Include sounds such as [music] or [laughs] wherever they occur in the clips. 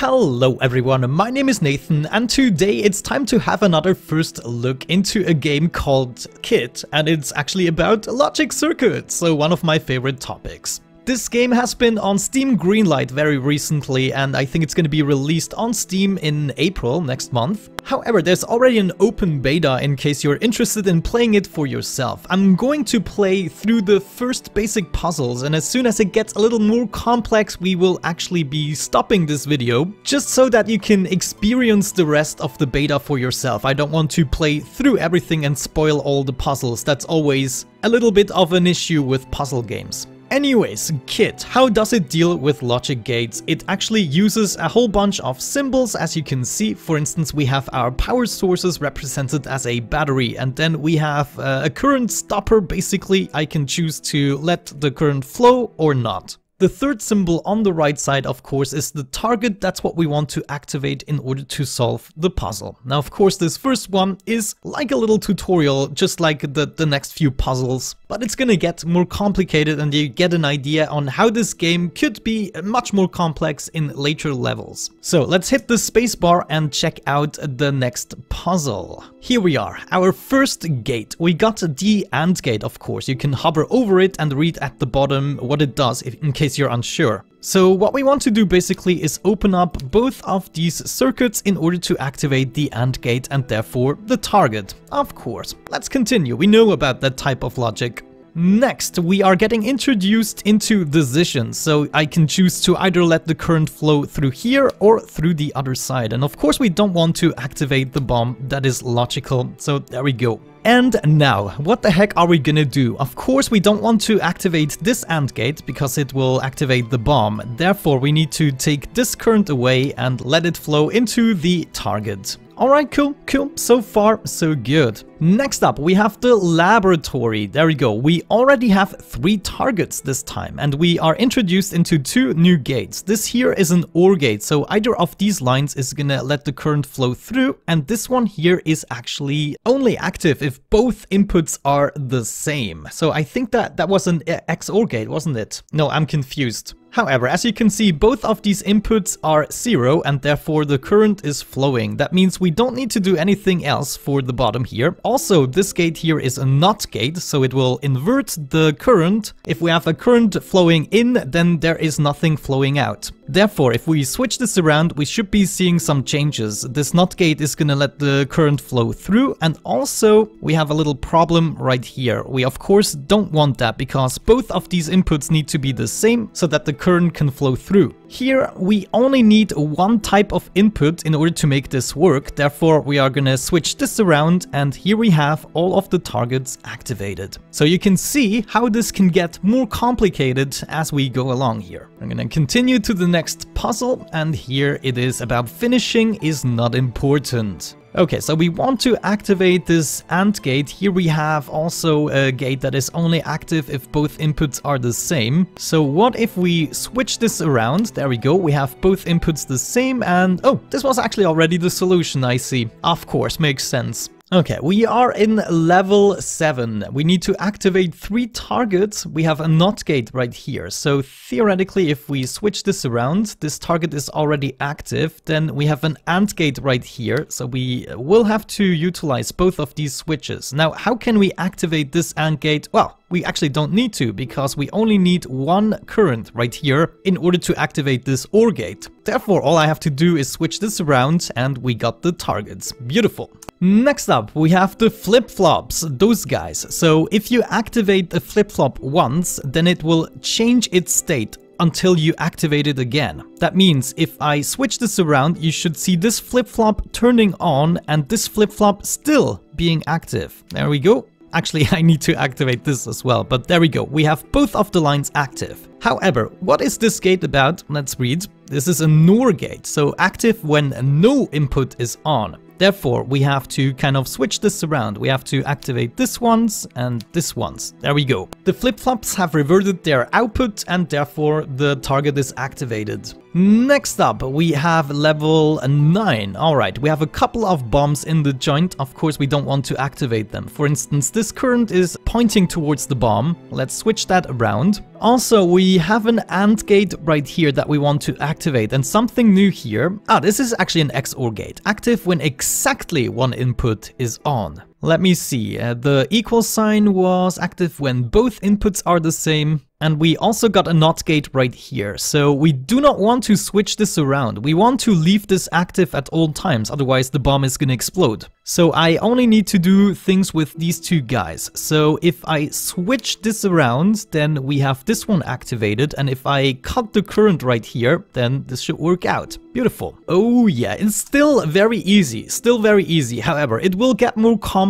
Hello everyone, my name is Nathan and today it's time to have another first look into a game called Cuit and it's actually about logic circuits, so one of my favorite topics. This game has been on Steam Greenlight very recently and I think it's going to be released on Steam in April next month. However, there's already an open beta in case you're interested in playing it for yourself. I'm going to play through the first basic puzzles and as soon as it gets a little more complex we will actually be stopping this video just so that you can experience the rest of the beta for yourself. I don't want to play through everything and spoil all the puzzles, that's always a little bit of an issue with puzzle games. Anyways, Cuit, how does it deal with logic gates? It actually uses a whole bunch of symbols as you can see. For instance, we have our power sources represented as a battery and then we have uh, a current stopper. Basically, I can choose to let the current flow or not. The third symbol on the right side, of course, is the target. That's what we want to activate in order to solve the puzzle. Now, of course, this first one is like a little tutorial, just like the, the next few puzzles. But it's gonna get more complicated and you get an idea on how this game could be much more complex in later levels. So let's hit the spacebar and check out the next puzzle. Here we are, our first gate. We got the AND gate, of course. You can hover over it and read at the bottom what it does in case you're unsure. So what we want to do basically is open up both of these circuits in order to activate the AND gate and therefore the target. Of course. Let's continue, we know about that type of logic. Next, we are getting introduced into decisions, so I can choose to either let the current flow through here or through the other side. And of course we don't want to activate the bomb, that is logical, so there we go. And now, what the heck are we gonna do? Of course we don't want to activate this AND gate because it will activate the bomb. Therefore we need to take this current away and let it flow into the target. Alright, cool, cool. So far, so good. Next up, we have the laboratory. There we go. We already have three targets this time, and we are introduced into two new gates. This here is an OR gate, so either of these lines is gonna let the current flow through, and this one here is actually only active if both inputs are the same. So I think that that was an XOR gate, wasn't it? No, I'm confused. However, as you can see, both of these inputs are zero and therefore the current is flowing. That means we don't need to do anything else for the bottom here. Also, this gate here is a NOT gate, so it will invert the current. If we have a current flowing in, then there is nothing flowing out. Therefore, if we switch this around, we should be seeing some changes. This NOT gate is gonna let the current flow through, and also we have a little problem right here. We of course don't want that because both of these inputs need to be the same so that the current can flow through. Here we only need one type of input in order to make this work, therefore we are gonna switch this around and here we have all of the targets activated. So you can see how this can get more complicated as we go along here. I'm gonna continue to the next puzzle and here it is about finishing is not important. Okay, so we want to activate this AND gate. Here we have also a gate that is only active if both inputs are the same. So what if we switch this around? There we go, we have both inputs the same and... Oh, this was actually already the solution, I see. Of course, makes sense. Okay, we are in level 7. We need to activate three targets. We have a NOT gate right here. So theoretically, if we switch this around, this target is already active. Then we have an AND gate right here. So we will have to utilize both of these switches. Now, how can we activate this AND gate? Well, we actually don't need to because we only need one current right here in order to activate this OR gate. Therefore, all I have to do is switch this around and we got the targets. Beautiful. Next up, we have the flip-flops, those guys. So if you activate the flip-flop once, then it will change its state until you activate it again. That means if I switch this around, you should see this flip-flop turning on and this flip-flop still being active. There we go. Actually, [laughs] I need to activate this as well, but there we go. We have both of the lines active. However, what is this gate about? Let's read. This is a NOR gate, so active when no input is on. Therefore, we have to kind of switch this around. We have to activate this ones and this ones. There we go. The flip-flops have reverted their output and therefore the target is activated. Next up, we have level 9. Alright, we have a couple of bombs in the joint. Of course, we don't want to activate them. For instance, this current is pointing towards the bomb. Let's switch that around. Also, we have an AND gate right here that we want to activate. And something new here. Ah, this is actually an XOR gate. Active when exactly one input is on. Let me see, uh, the equal sign was active when both inputs are the same. And we also got a NOT gate right here, so we do not want to switch this around. We want to leave this active at all times, otherwise the bomb is gonna explode. So I only need to do things with these two guys. So if I switch this around, then we have this one activated. And if I cut the current right here, then this should work out. Beautiful. Oh yeah, it's still very easy, still very easy. However, it will get more complex.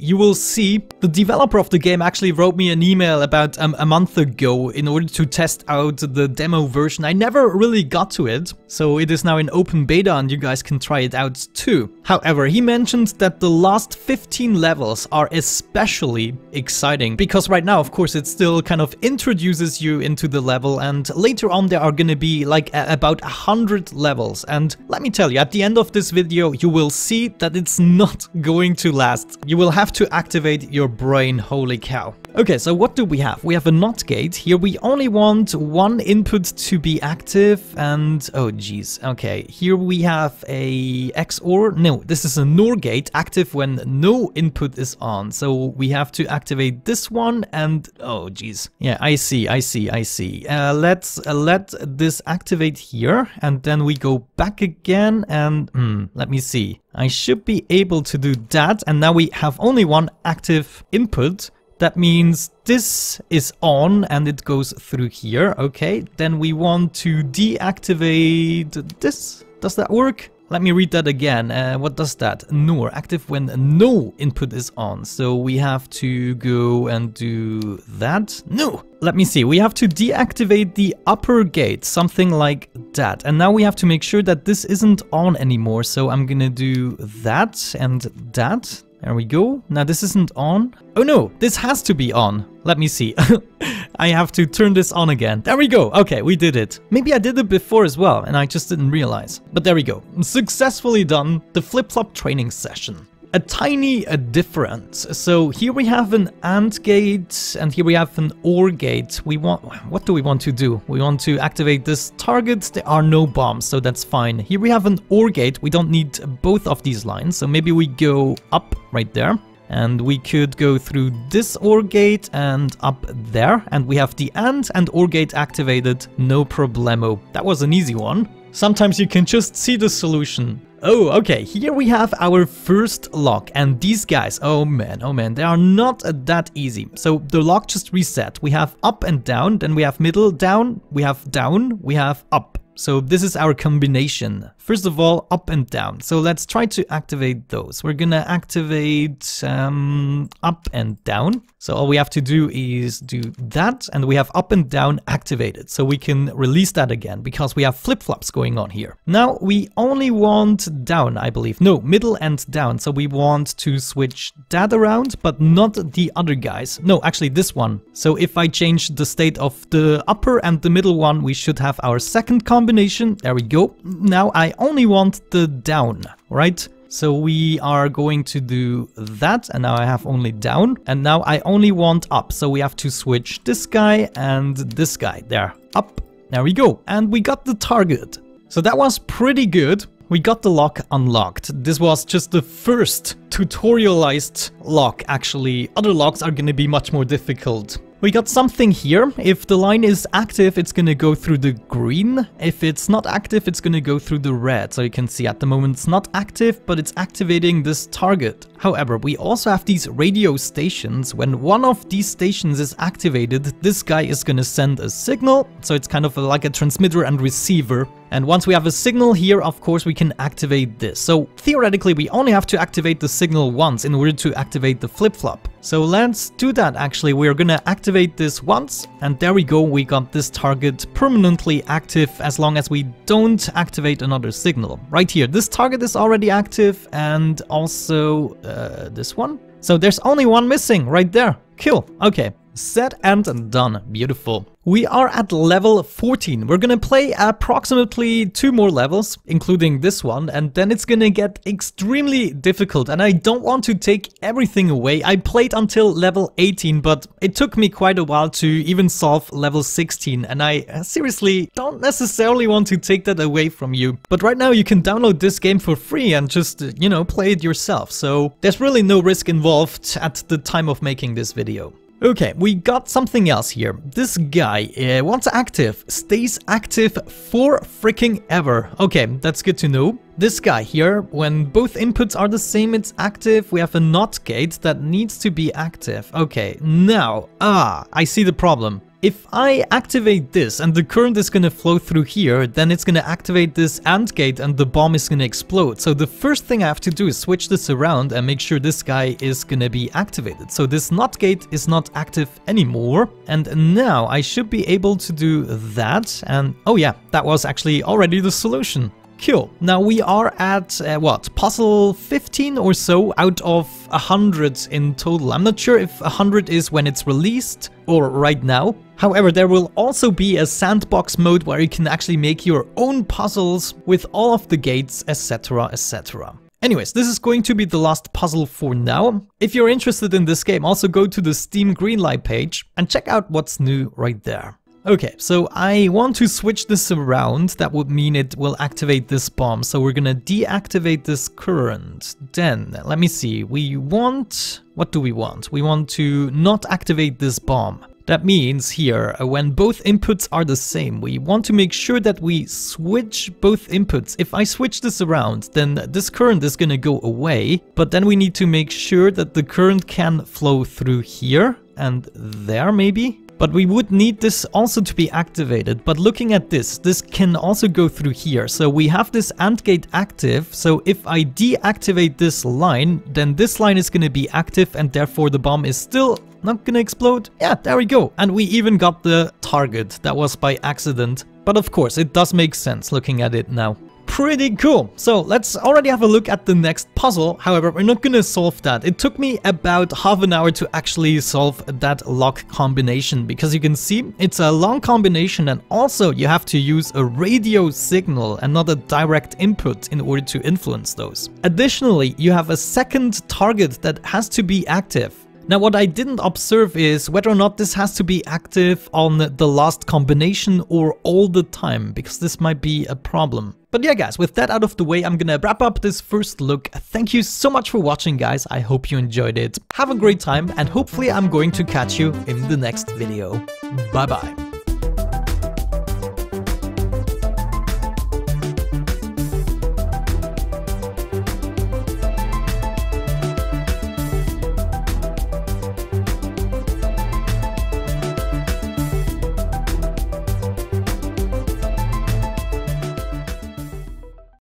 You will see the developer of the game actually wrote me an email about um, a month ago in order to test out the demo version. I never really got to it, so it is now in open beta and you guys can try it out too. However, he mentioned that the last 15 levels are especially exciting because right now, of course, it still kind of introduces you into the level and later on there are gonna be like about 100 levels and let me tell you, at the end of this video, you will see that it's not [laughs] going to last. You will have to activate your brain, holy cow. Okay, so what do we have? We have a NOT gate. Here we only want one input to be active and... Oh, geez. Okay, here we have a XOR. No, this is a NOR gate, active when no input is on. So we have to activate this one and... Oh, geez. Yeah, I see, I see, I see. Uh, let's uh, let this activate here and then we go back again and... Hmm, let me see. I should be able to do that and now we have only one active input that means this is on and it goes through here. Okay, then we want to deactivate this. Does that work? Let me read that again. Uh, what does that? NOR, active when no input is on. So we have to go and do that. No! Let me see. We have to deactivate the upper gate, something like that. And now we have to make sure that this isn't on anymore. So I'm gonna do that and that. There we go. Now this isn't on. Oh no, this has to be on. Let me see. [laughs] I have to turn this on again. There we go. Okay, we did it. Maybe I did it before as well and I just didn't realize. But there we go. Successfully done the flip-flop training session a tiny a difference. So here we have an AND gate and here we have an OR gate. We want, what do we want to do? We want to activate this target. There are no bombs, so that's fine. Here we have an OR gate. We don't need both of these lines. So maybe we go up right there. And we could go through this OR gate and up there. And we have the AND and OR gate activated. No problemo. That was an easy one. Sometimes you can just see the solution. Oh, okay, here we have our first lock, and these guys, oh man, oh man, they are not that easy. So the lock just reset. We have up and down, then we have middle, down, we have down, we have up. So this is our combination. First of all, up and down. So let's try to activate those. We're gonna activate um, up and down. So all we have to do is do that and we have up and down activated. So we can release that again because we have flip-flops going on here. Now we only want down, I believe. No, middle and down. So we want to switch that around, but not the other guys. No, actually this one. So if I change the state of the upper and the middle one, we should have our second combination. There we go. Now I only want the down, right? So we are going to do that and now I have only down and now I only want up. So we have to switch this guy and this guy there up. There we go. And we got the target. So that was pretty good. We got the lock unlocked. This was just the first tutorialized lock actually. Other locks are gonna be much more difficult. We got something here. If the line is active, it's gonna go through the green. If it's not active, it's gonna go through the red. So you can see at the moment it's not active, but it's activating this target. However, we also have these radio stations. When one of these stations is activated, this guy is gonna send a signal. So it's kind of like a transmitter and receiver. And once we have a signal here, of course, we can activate this. So theoretically, we only have to activate the signal once in order to activate the flip-flop. So let's do that actually. We're gonna activate this once and there we go. We got this target permanently active as long as we don't activate another signal. Right here, this target is already active and also uh, this one. So there's only one missing right there. Cool. Okay, Set and done. Beautiful. We are at level 14. We're gonna play approximately two more levels, including this one, and then it's gonna get extremely difficult, and I don't want to take everything away. I played until level 18, but it took me quite a while to even solve level 16, and I uh, seriously don't necessarily want to take that away from you. But right now you can download this game for free and just, you know, play it yourself, so there's really no risk involved at the time of making this video. Okay, we got something else here. This guy, uh, once active, stays active for freaking ever. Okay, that's good to know. This guy here, when both inputs are the same, it's active. We have a NOT gate that needs to be active. Okay, now, ah, I see the problem. If I activate this and the current is gonna flow through here, then it's gonna activate this AND gate and the bomb is gonna explode. So the first thing I have to do is switch this around and make sure this guy is gonna be activated. So this NOT gate is not active anymore. And now I should be able to do that. And oh yeah, that was actually already the solution. Cool. Now we are at, uh, what, puzzle 15 or so out of 100 in total. I'm not sure if 100 is when it's released or right now. However, there will also be a sandbox mode where you can actually make your own puzzles with all of the gates, etc, etc. Anyways, this is going to be the last puzzle for now. If you're interested in this game, also go to the Steam Greenlight page and check out what's new right there. Okay, so I want to switch this around. That would mean it will activate this bomb. So we're gonna deactivate this current. Then, let me see, we want... What do we want? We want to not activate this bomb. That means here, uh, when both inputs are the same, we want to make sure that we switch both inputs. If I switch this around, then this current is gonna go away, but then we need to make sure that the current can flow through here and there maybe? But we would need this also to be activated. But looking at this, this can also go through here. So we have this AND gate active. So if I deactivate this line, then this line is going to be active and therefore the bomb is still not gonna explode. Yeah, there we go. And we even got the target. That was by accident. But of course, it does make sense looking at it now pretty cool. So let's already have a look at the next puzzle. However, we're not gonna solve that. It took me about half an hour to actually solve that lock combination because you can see it's a long combination and also you have to use a radio signal and not a direct input in order to influence those. Additionally, you have a second target that has to be active. Now what I didn't observe is whether or not this has to be active on the last combination or all the time, because this might be a problem. But yeah guys, with that out of the way, I'm gonna wrap up this first look. Thank you so much for watching guys, I hope you enjoyed it. Have a great time and hopefully I'm going to catch you in the next video. Bye bye.